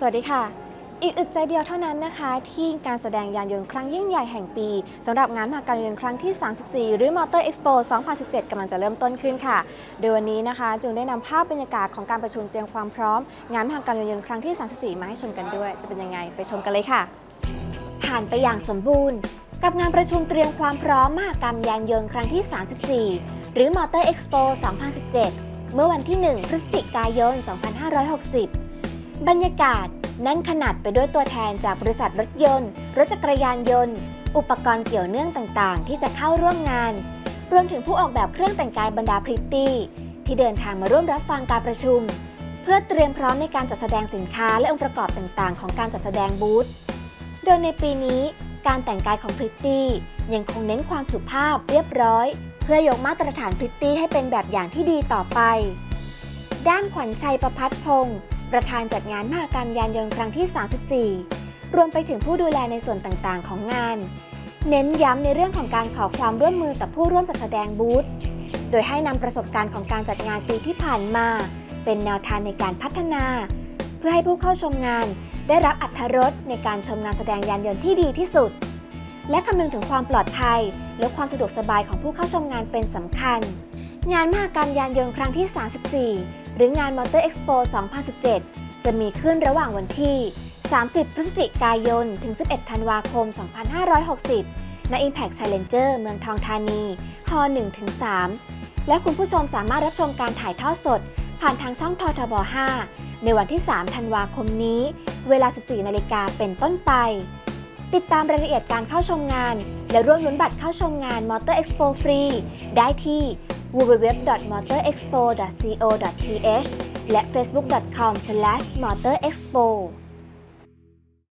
สวัสดีค่ะ อีกอึดใจเดียวเท่านั้นนะคะ ที่การแสดงยานยนต์ครั้งยิ่งใหญ่แห่งปีสำหรับงานมหกรรมยานยนต์ครั้งที่ 34 หรือ Motor Expo 2017กำลังจะเริ่มต้นขึ้นค่ะ โดยวันนี้นะคะจึงได้นำภาพบรรยากาศของการประชุมเตรียมความพร้อม งานมหกรรมยานยนต์ครั้งที่ 34 มาให้ชมกันด้วย จะเป็นยังไงไปชมกันเลยค่ะ ผ่านไปอย่างสมบูรณ์ กับงานประชุมเตรียมความพร้อมมหกรรมยานยนต์ครั้งที่ 34 หรือ Motor Expo 2017 เมื่อวันที่ 1 พฤศจิกายน 2560 บรรยากาศแน่นขนาดไปด้วยตัวแทนจากบริษัทรถยนต์ รถจักรยานยนต์ อุปกรณ์เกี่ยวเนื่องต่างๆ ที่จะเข้าร่วมงาน รวมถึงผู้ออกแบบเครื่องแต่งกายบรรดาพริตตี้ ที่เดินทางมาร่วมรับฟังการประชุม เพื่อเตรียมพร้อมในการจัดแสดงสินค้าและองค์ประกอบต่างๆ ของการจัดแสดงบูธ โดยในปีนี้การแต่งกายของพริตตี้ยังคงเน้นความสุภาพเรียบร้อย เพื่อยกมาตรฐานพริตตี้ให้เป็นแบบอย่างที่ดีต่อไป ด้านขวัญชัยประพัฒพงศ์ ประธานจัดงานมหกรรมยานยนต์ครั้งที่ 34 รวมไปถึงผู้ดูแลในส่วนต่างๆ ของงาน เน้นย้ำในเรื่องของการขอความร่วมมือต่อผู้ร่วมจัดแสดงบูธ โดยให้นำประสบการณ์ของการจัดงานปีที่ผ่านมา เป็นแนวทางในการพัฒนา เพื่อให้ผู้เข้าชมงาน ได้รับอัธรสในการชมงานแสดงยานยนต์ที่ดีที่สุด และคำนึงถึงความปลอดภัย และความสะดวกสบายของผู้เข้าชมงานเป็นสำคัญ งานมหกรรมยานยนต์ครั้งที่ 34 หรืองาน Motor Expo 2017 จะมีขึ้นระหว่างวันที่ 30 พฤศจิกายน ถึง 11 ธันวาคม 2560 ณ Impact Challenger เมืองทองธานีฮ1-3 และคุณผู้ชมสามารถรับชมการถ่ายทอดสด ผ่านทางช่องททบ 5 ในวันที่ 3 ธันวาคมนี้ เวลา 14 นาฬิกาเป็นต้นไป ติดตามรายละเอียดการเข้าชมงาน และร่วมลุ้นบัตรเข้าชมงาน Motor Expo ฟรีได้ที่ www.motorexpo.co.th และ facebook.com/motorexpo